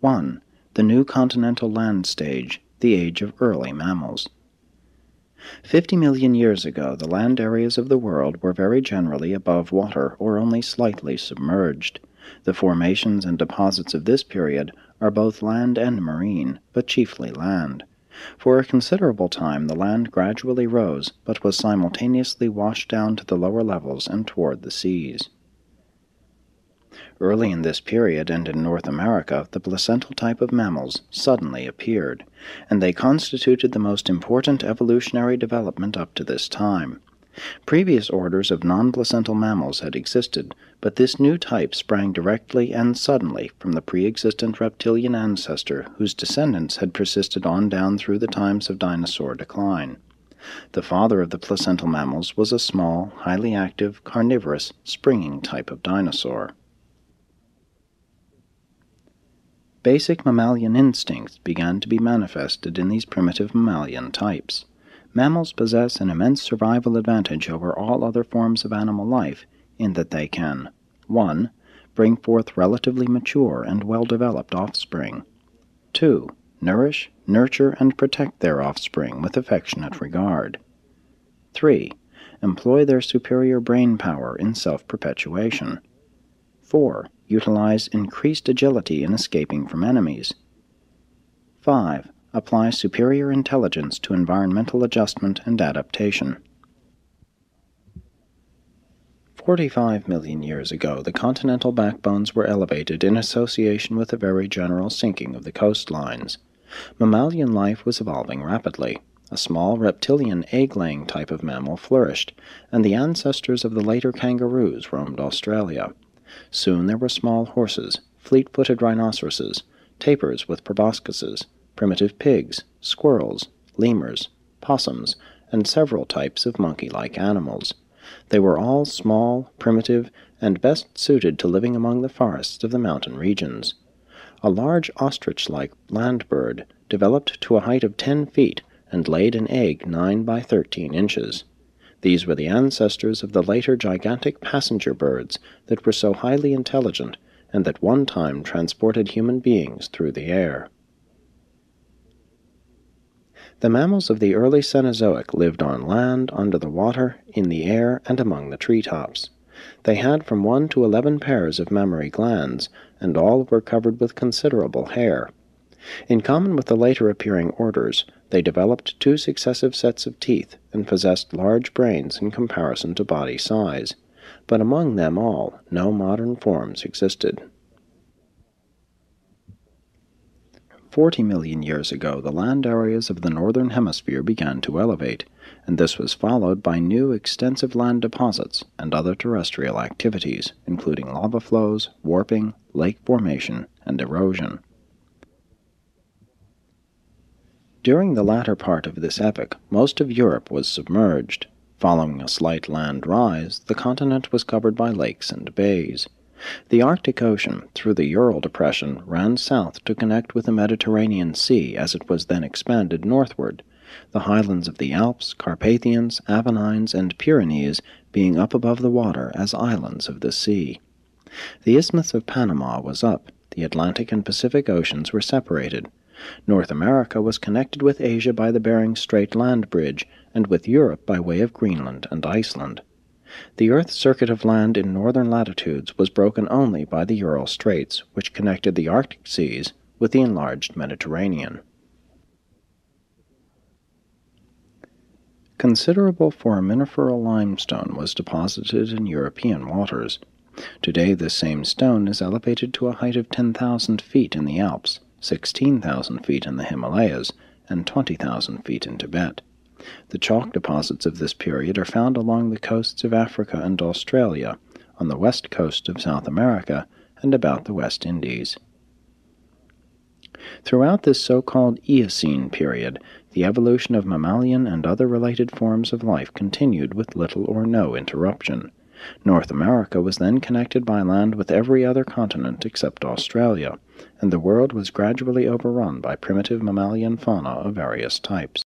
1. The New Continental Land Stage, the Age of Early Mammals. Fifty million years ago, the land areas of the world were very generally above water or only slightly submerged. The formations and deposits of this period are both land and marine, but chiefly land. For a considerable time the land gradually rose, but was simultaneously washed down to the lower levels and toward the seas. Early in this period and in North America the placental type of mammals suddenly appeared, and they constituted the most important evolutionary development up to this time. Previous orders of non-placental mammals had existed, but this new type sprang directly and suddenly from the pre-existent reptilian ancestor whose descendants had persisted on down through the times of dinosaur decline. The father of the placental mammals was a small, highly active, carnivorous, springing type of dinosaur. Basic mammalian instincts began to be manifested in these primitive mammalian types. Mammals possess an immense survival advantage over all other forms of animal life in that they can 1. Bring forth relatively mature and well developed offspring. 2. Nourish, nurture, and protect their offspring with affectionate regard. 3. Employ their superior brain power in self perpetuation. 4. Utilize increased agility in escaping from enemies. 5 apply superior intelligence to environmental adjustment and adaptation. 45 million years ago, the continental backbones were elevated in association with a very general sinking of the coastlines. Mammalian life was evolving rapidly. A small reptilian egg-laying type of mammal flourished, and the ancestors of the later kangaroos roamed Australia. Soon there were small horses, fleet-footed rhinoceroses, tapirs with proboscises, primitive pigs, squirrels, lemurs, possums, and several types of monkey-like animals. They were all small, primitive, and best suited to living among the forests of the mountain regions. A large ostrich-like land bird developed to a height of ten feet and laid an egg nine by thirteen inches. These were the ancestors of the later gigantic passenger birds that were so highly intelligent and that one time transported human beings through the air. The mammals of the early Cenozoic lived on land, under the water, in the air, and among the tree tops. They had from one to eleven pairs of mammary glands, and all were covered with considerable hair. In common with the later appearing orders, they developed two successive sets of teeth and possessed large brains in comparison to body size, but among them all no modern forms existed. Forty million years ago the land areas of the northern hemisphere began to elevate, and this was followed by new extensive land deposits and other terrestrial activities, including lava flows, warping, lake formation, and erosion. During the latter part of this epoch most of Europe was submerged. Following a slight land rise, the continent was covered by lakes and bays. The Arctic Ocean, through the Ural Depression, ran south to connect with the Mediterranean Sea as it was then expanded northward, the highlands of the Alps, Carpathians, Apennines, and Pyrenees being up above the water as islands of the sea. The Isthmus of Panama was up, the Atlantic and Pacific Oceans were separated. North America was connected with Asia by the Bering Strait land bridge, and with Europe by way of Greenland and Iceland. The earth's circuit of land in northern latitudes was broken only by the Ural Straits, which connected the Arctic seas with the enlarged Mediterranean. Considerable foraminiferal limestone was deposited in European waters. Today this same stone is elevated to a height of 10,000 feet in the Alps, 16,000 feet in the Himalayas, and 20,000 feet in Tibet. The chalk deposits of this period are found along the coasts of Africa and Australia, on the west coast of South America, and about the West Indies. Throughout this so-called Eocene period, the evolution of mammalian and other related forms of life continued with little or no interruption. North America was then connected by land with every other continent except Australia, and the world was gradually overrun by primitive mammalian fauna of various types.